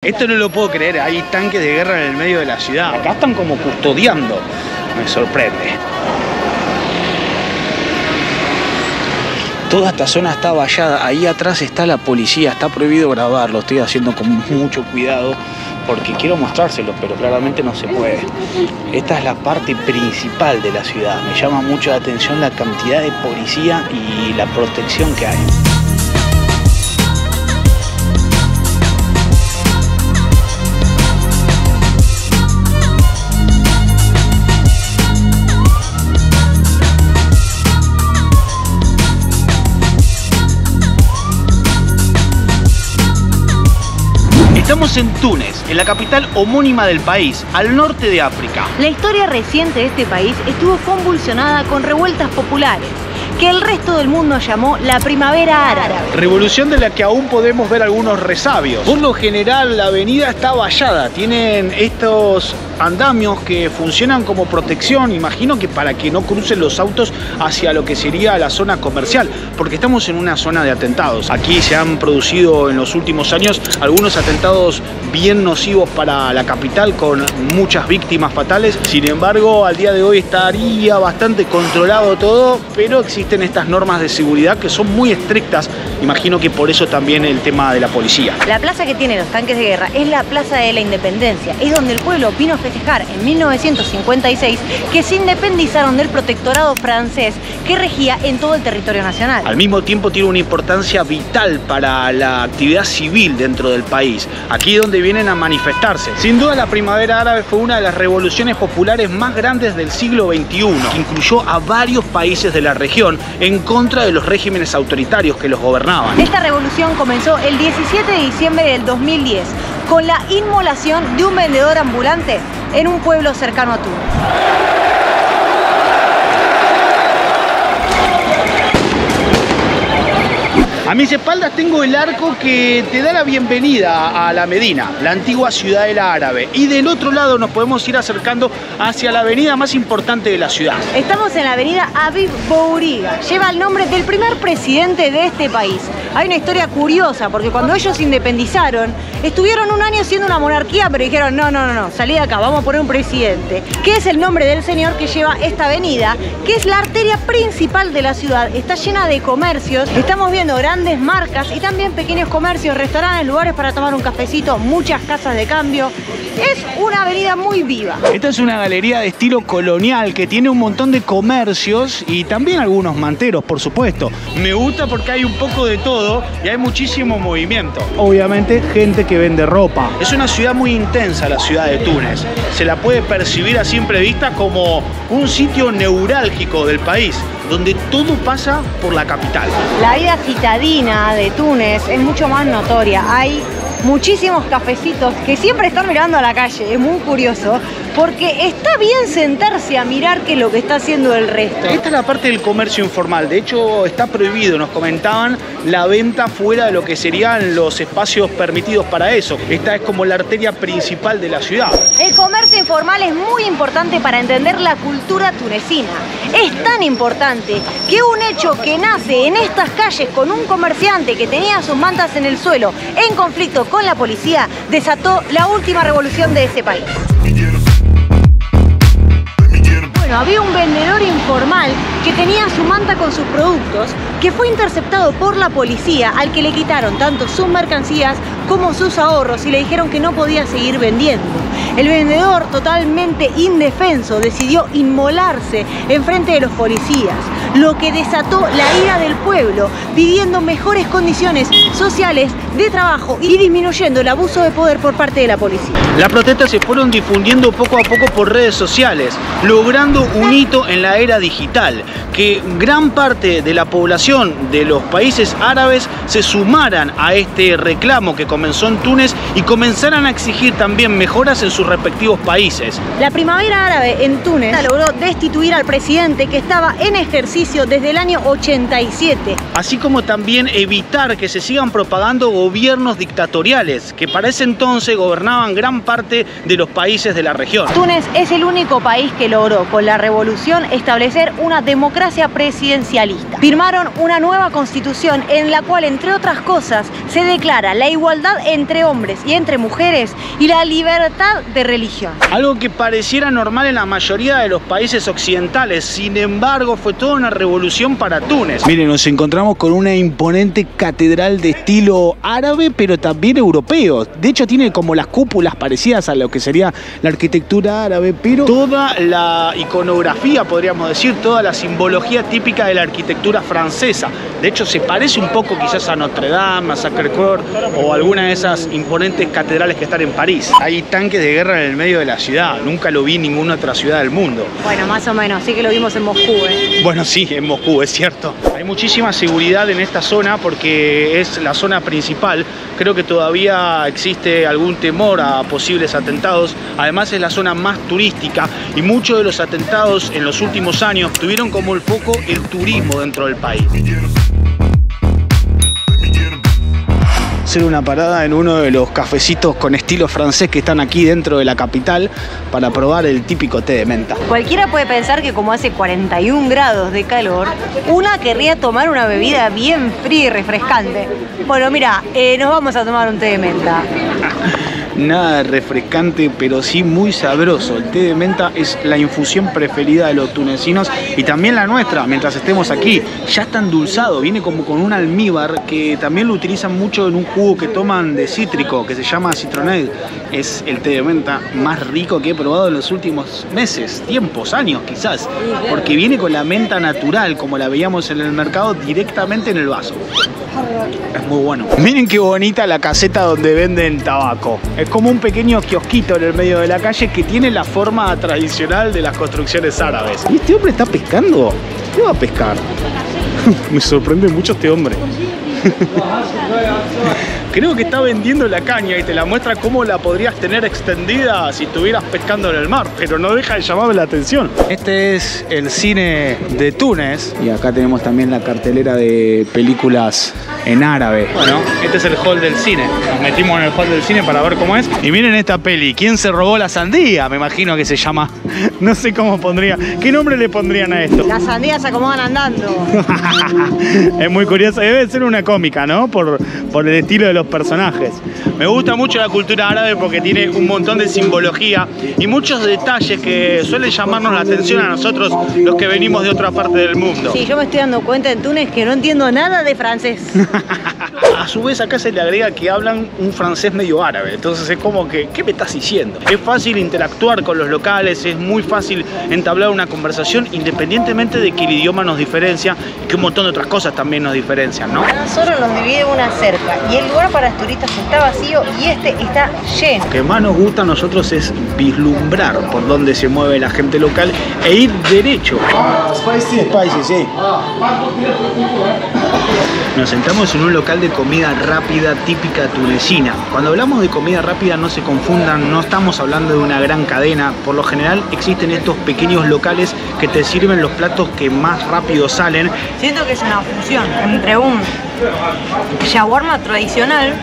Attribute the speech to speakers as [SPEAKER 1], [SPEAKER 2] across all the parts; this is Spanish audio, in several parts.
[SPEAKER 1] Esto no lo puedo creer, hay tanques de guerra en el medio de la ciudad. Acá están como custodiando. Me sorprende. Toda esta zona está vallada, ahí atrás está la policía, está prohibido grabar, lo estoy haciendo con mucho cuidado porque quiero mostrárselo, pero claramente no se puede. Esta es la parte principal de la ciudad, me llama mucho la atención la cantidad de policía y la protección que hay. Estamos en Túnez, en la capital homónima del país, al norte de África.
[SPEAKER 2] La historia reciente de este país estuvo convulsionada con revueltas populares que el resto del mundo llamó la primavera árabe.
[SPEAKER 1] Revolución de la que aún podemos ver algunos resabios. Por lo general la avenida está vallada, tienen estos andamios que funcionan como protección, imagino que para que no crucen los autos hacia lo que sería la zona comercial, porque estamos en una zona de atentados. Aquí se han producido en los últimos años algunos atentados bien nocivos para la capital con muchas víctimas fatales. Sin embargo, al día de hoy estaría bastante controlado todo, pero existen estas normas de seguridad que son muy estrictas. Imagino que por eso también el tema de la policía.
[SPEAKER 2] La plaza que tienen los tanques de guerra es la Plaza de la Independencia. Es donde el pueblo vino a festejar en 1956 que se independizaron del protectorado francés que regía en todo el territorio nacional.
[SPEAKER 1] Al mismo tiempo tiene una importancia vital para la actividad civil dentro del país. Aquí donde vienen a manifestarse. Sin duda la primavera árabe fue una de las revoluciones populares más grandes del siglo XXI, que incluyó a varios países de la región en contra de los regímenes autoritarios que los gobernaban.
[SPEAKER 2] Esta revolución comenzó el 17 de diciembre del 2010 con la inmolación de un vendedor ambulante en un pueblo cercano a Túnez.
[SPEAKER 1] A mis espaldas tengo el arco que te da la bienvenida a la Medina, la antigua ciudadela árabe. Y del otro lado nos podemos ir acercando hacia la avenida más importante de la ciudad.
[SPEAKER 2] Estamos en la avenida Aviv Bouriga. Lleva el nombre del primer presidente de este país. Hay una historia curiosa porque cuando ellos independizaron, estuvieron un año siendo una monarquía, pero dijeron, no, no, no, no, salí de acá, vamos a poner un presidente. ¿Qué es el nombre del señor que lleva esta avenida? Que es la arteria principal de la ciudad. Está llena de comercios. Estamos viendo grandes grandes marcas y también pequeños comercios, restaurantes, lugares para tomar un cafecito, muchas casas de cambio. Es una avenida muy viva.
[SPEAKER 1] Esta es una galería de estilo colonial que tiene un montón de comercios y también algunos manteros, por supuesto. Me gusta porque hay un poco de todo y hay muchísimo movimiento. Obviamente gente que vende ropa. Es una ciudad muy intensa la ciudad de Túnez. Se la puede percibir a simple vista como un sitio neurálgico del país donde todo pasa por la capital.
[SPEAKER 2] La vida citadina de Túnez es mucho más notoria. Hay muchísimos cafecitos que siempre están mirando a la calle, es muy curioso, porque está bien sentarse a mirar qué es lo que está haciendo el resto.
[SPEAKER 1] Esta es la parte del comercio informal, de hecho está prohibido, nos comentaban, la venta fuera de lo que serían los espacios permitidos para eso. Esta es como la arteria principal de la ciudad.
[SPEAKER 2] Informal es muy importante para entender la cultura tunecina. Es tan importante que un hecho que nace en estas calles con un comerciante que tenía sus mantas en el suelo en conflicto con la policía desató la última revolución de ese país había un vendedor informal que tenía su manta con sus productos que fue interceptado por la policía al que le quitaron tanto sus mercancías como sus ahorros y le dijeron que no podía seguir vendiendo. El vendedor, totalmente indefenso, decidió inmolarse en frente de los policías, lo que desató la ira del pueblo, pidiendo mejores condiciones sociales de trabajo y disminuyendo el abuso de poder por parte de la policía.
[SPEAKER 1] Las protestas se fueron difundiendo poco a poco por redes sociales, logrando un hito en la era digital, que gran parte de la población de los países árabes se sumaran a este reclamo que comenzó en Túnez y comenzaran a exigir también mejoras en sus respectivos países.
[SPEAKER 2] La primavera árabe en Túnez logró destituir al presidente que estaba en ejercicio desde el año 87.
[SPEAKER 1] Así como también evitar que se sigan estaban propagando gobiernos dictatoriales que para ese entonces gobernaban gran parte de los países de la región.
[SPEAKER 2] Túnez es el único país que logró con la revolución establecer una democracia presidencialista. Firmaron una nueva constitución en la cual, entre otras cosas, se declara la igualdad entre hombres y entre mujeres y la libertad de religión.
[SPEAKER 1] Algo que pareciera normal en la mayoría de los países occidentales, sin embargo fue toda una revolución para Túnez. Miren, nos encontramos con una imponente catedral de estilo árabe, pero también europeo. De hecho tiene como las cúpulas parecidas a lo que sería la arquitectura árabe, pero toda la iconografía, podríamos decir, toda la simbología típica de la arquitectura francesa. De hecho se parece un poco quizás a Notre Dame, a Sacré-Cœur o alguna de esas imponentes catedrales que están en París. Hay tanques de guerra en el medio de la ciudad, nunca lo vi en ninguna otra ciudad del mundo.
[SPEAKER 2] Bueno, más o menos, sí que lo vimos en Moscú. ¿eh?
[SPEAKER 1] Bueno, sí, en Moscú, es cierto. Muchísima seguridad en esta zona porque es la zona principal. Creo que todavía existe algún temor a posibles atentados. Además es la zona más turística y muchos de los atentados en los últimos años tuvieron como el foco el turismo dentro del país. Hacer una parada en uno de los cafecitos con estilo francés que están aquí dentro de la capital para probar el típico té de menta.
[SPEAKER 2] Cualquiera puede pensar que como hace 41 grados de calor, una querría tomar una bebida bien fría y refrescante. Bueno, mira, eh, nos vamos a tomar un té de menta.
[SPEAKER 1] Nada refrescante, pero sí muy sabroso. El té de menta es la infusión preferida de los tunecinos y también la nuestra, mientras estemos aquí. Ya está endulzado, viene como con un almíbar que también lo utilizan mucho en un jugo que toman de cítrico, que se llama citronel. Es el té de menta más rico que he probado en los últimos meses, tiempos, años quizás, porque viene con la menta natural, como la veíamos en el mercado, directamente en el vaso. Es muy bueno. Miren qué bonita la caseta donde venden tabaco. Es como un pequeño kiosquito en el medio de la calle que tiene la forma tradicional de las construcciones árabes. ¿Y este hombre está pescando? ¿Qué va a pescar? Me sorprende mucho este hombre. Creo que está vendiendo la caña y te la muestra cómo la podrías tener extendida si estuvieras pescando en el mar, pero no deja de llamarme la atención. Este es el cine de Túnez y acá tenemos también la cartelera de películas en árabe. Bueno, este es el hall del cine. Nos metimos en el hall del cine para ver cómo es. Y miren esta peli, ¿quién se robó la sandía? Me imagino que se llama. No sé cómo pondría. ¿Qué nombre le pondrían a esto?
[SPEAKER 2] Las sandías se acomodan andando.
[SPEAKER 1] es muy curioso. Debe ser una cómica, ¿no? Por, por el estilo de los personajes. Me gusta mucho la cultura árabe porque tiene un montón de simbología y muchos detalles que suelen llamarnos la atención a nosotros los que venimos de otra parte del mundo.
[SPEAKER 2] Sí, yo me estoy dando cuenta en Túnez que no entiendo nada de francés.
[SPEAKER 1] a su vez acá se le agrega que hablan un francés medio árabe, entonces es como que, ¿qué me estás diciendo? Es fácil interactuar con los locales, es muy fácil entablar una conversación independientemente de que el idioma nos diferencia y que un montón de otras cosas también nos diferencian, ¿no?
[SPEAKER 2] Solo nos divide una cerca y el lugar para los turistas está vacío y este está lleno.
[SPEAKER 1] Lo que más nos gusta a nosotros es vislumbrar por dónde se mueve la gente local e ir derecho. Spicy, spicy, sí. Nos sentamos en un local de comida rápida típica tunecina. Cuando hablamos de comida rápida no se confundan, no estamos hablando de una gran cadena. Por lo general existen estos pequeños locales que te sirven los platos que más rápido salen.
[SPEAKER 2] Siento que es una fusión entre un shawarma tradicional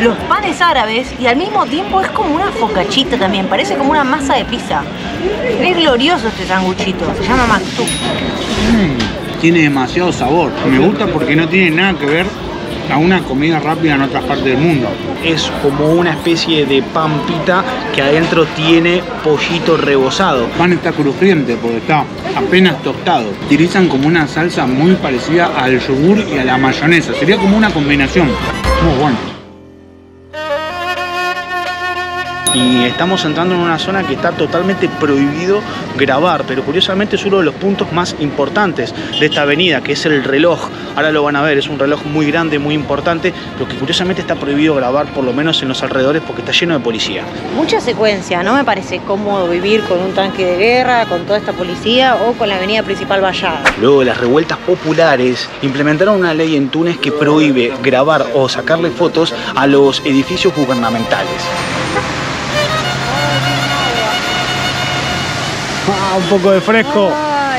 [SPEAKER 2] los panes árabes y al mismo tiempo es como una focachita también, parece como una masa de pizza. Es glorioso este sanguchito, se llama maktub.
[SPEAKER 1] Mm, tiene demasiado sabor. Me gusta porque no tiene nada que ver a una comida rápida en otras partes del mundo. Es como una especie de pampita que adentro tiene pollito rebozado. El pan está crujiente porque está apenas tostado. Utilizan como una salsa muy parecida al yogur y a la mayonesa. Sería como una combinación. Muy bueno. Estamos entrando en una zona que está totalmente prohibido grabar, pero curiosamente es uno de los puntos más importantes de esta avenida, que es el reloj. Ahora lo van a ver, es un reloj muy grande, muy importante, pero que curiosamente está prohibido grabar por lo menos en los alrededores porque está lleno de policía.
[SPEAKER 2] Mucha secuencia, no me parece cómodo vivir con un tanque de guerra, con toda esta policía o con la avenida principal vallada.
[SPEAKER 1] Luego de las revueltas populares implementaron una ley en Túnez que prohíbe grabar o sacarle fotos a los edificios gubernamentales. Un poco de fresco.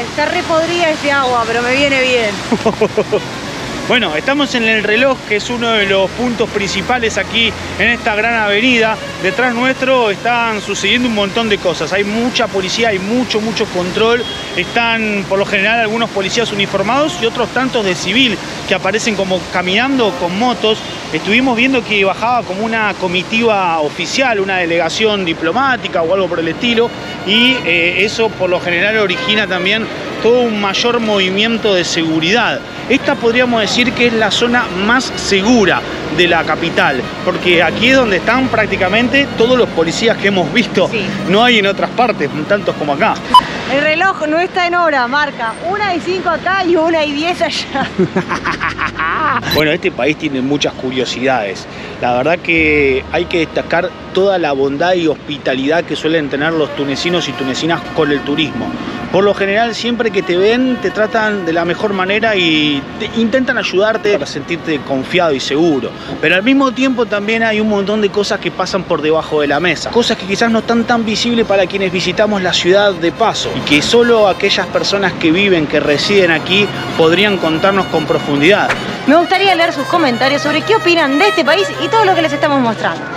[SPEAKER 2] está re podrida este agua, pero me viene bien.
[SPEAKER 1] Bueno, estamos en el reloj, que es uno de los puntos principales aquí en esta gran avenida. Detrás nuestro están sucediendo un montón de cosas. Hay mucha policía, hay mucho, mucho control. Están, por lo general, algunos policías uniformados y otros tantos de civil que aparecen como caminando con motos. Estuvimos viendo que bajaba como una comitiva oficial, una delegación diplomática o algo por el estilo. Y eh, eso, por lo general, origina también todo un mayor movimiento de seguridad. Esta podríamos decir que es la zona más segura de la capital, porque aquí es donde están prácticamente todos los policías que hemos visto. No hay en otras partes, tantos como acá.
[SPEAKER 2] El reloj no está en hora, marca una y cinco acá y una y diez allá.
[SPEAKER 1] bueno, este país tiene muchas curiosidades. La verdad que hay que destacar toda la bondad y hospitalidad que suelen tener los tunecinos y tunecinas con el turismo. Por lo general, siempre que te ven, te tratan de la mejor manera y intentan ayudarte para sentirte confiado y seguro. Pero al mismo tiempo también hay un montón de cosas que pasan por debajo de la mesa. Cosas que quizás no están tan visibles para quienes visitamos la ciudad de paso y que solo aquellas personas que viven, que residen aquí, podrían contarnos con profundidad.
[SPEAKER 2] Me gustaría leer sus comentarios sobre qué opinan de este país y todo lo que les estamos mostrando.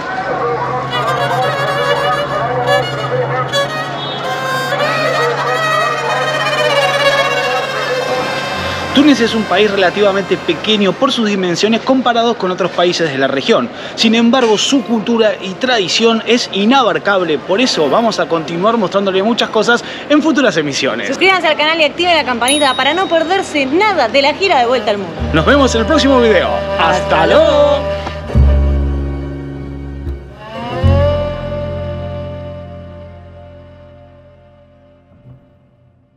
[SPEAKER 1] Túnez es un país relativamente pequeño por sus dimensiones comparados con otros países de la región. Sin embargo, su cultura y tradición es inabarcable. Por eso vamos a continuar mostrándole muchas cosas en futuras emisiones.
[SPEAKER 2] Suscríbanse al canal y activen la campanita para no perderse nada de la gira de Vuelta al Mundo.
[SPEAKER 1] Nos vemos en el próximo video. ¡Hasta luego!